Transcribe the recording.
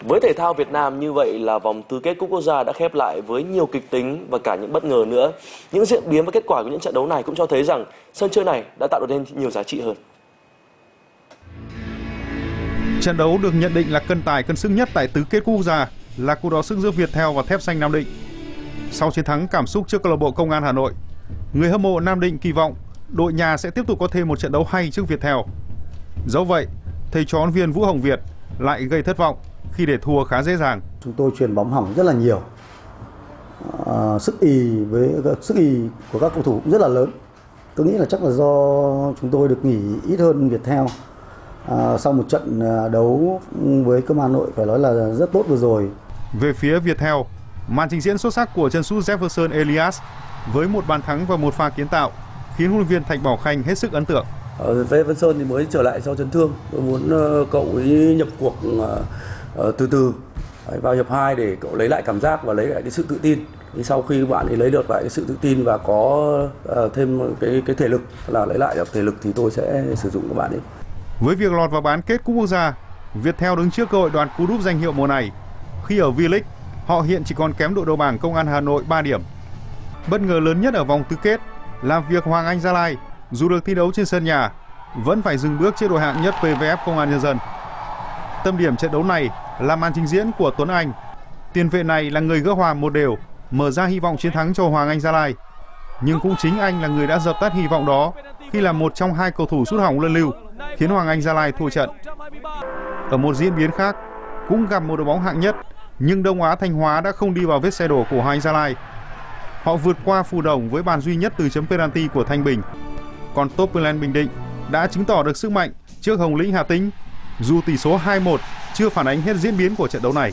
Với thể thao Việt Nam như vậy là vòng tứ kết cúp quốc gia đã khép lại với nhiều kịch tính và cả những bất ngờ nữa. Những diễn biến và kết quả của những trận đấu này cũng cho thấy rằng sân chơi này đã tạo được nên nhiều giá trị hơn. Trận đấu được nhận định là cân tài cân sức nhất tại tứ kết quốc gia là cuộc đọ sức giữa Viettel và Thép Xanh Nam Định. Sau chiến thắng cảm xúc trước câu lạc bộ Công an Hà Nội, người hâm mộ Nam Định kỳ vọng đội nhà sẽ tiếp tục có thêm một trận đấu hay trước Viettel. Dẫu vậy, thầy trò huấn viên Vũ Hồng Việt lại gây thất vọng khi để thua khá dễ dàng. Chúng tôi truyền bóng hỏng rất là nhiều. À, sức ì với sức ì của các cầu thủ cũng rất là lớn. Tôi nghĩ là chắc là do chúng tôi được nghỉ ít hơn Viettel. À, sau một trận à, đấu với an Hà Nội phải nói là rất tốt vừa rồi. Về phía Viettel, màn trình diễn xuất sắc của chân sút Jefferson Elias với một bàn thắng và một pha kiến tạo khiến huấn luyện viên Thạch Bảo Khanh hết sức ấn tượng. Ở Văn Sơn thì mới trở lại sau chấn thương. Tôi muốn uh, cậu ấy nhập cuộc uh, từ từ Đấy, vào hiệp 2 để cậu lấy lại cảm giác và lấy lại cái sự tự tin. Thì sau khi bạn ấy lấy được lại cái sự tự tin và có uh, thêm cái cái thể lực là lấy lại được thể lực thì tôi sẽ sử dụng các bạn ấy. Với việc lọt vào bán kết cúp quốc gia, Viettel đứng trước cơ hội đoạt cú đúp danh hiệu mùa này. Khi ở V-League, họ hiện chỉ còn kém đội đầu bảng Công an Hà Nội 3 điểm. Bất ngờ lớn nhất ở vòng tứ kết là việc Hoàng Anh Gia Lai dù được thi đấu trên sân nhà vẫn phải dừng bước trước đội hạng nhất PVF Công an Nhân dân. Tâm điểm trận đấu này là màn trình diễn của Tuấn Anh. Tiền vệ này là người gỡ hòa một đều, mở ra hy vọng chiến thắng cho Hoàng Anh Gia Lai. Nhưng cũng chính anh là người đã dập tắt hy vọng đó khi là một trong hai cầu thủ sút hỏng luân lưu, khiến Hoàng Anh Gia Lai thua trận. Ở một diễn biến khác, cũng gặp một đội bóng hạng nhất, nhưng Đông Á Thanh Hóa đã không đi vào vết xe đổ của Hoàng Anh Gia Lai. Họ vượt qua Phù Đồng với bàn duy nhất từ chấm penalty của Thanh Bình. Còn Topland Bình Định đã chứng tỏ được sức mạnh trước Hồng Lĩnh Hà Tĩnh, dù tỷ số 2-1 chưa phản ánh hết diễn biến của trận đấu này.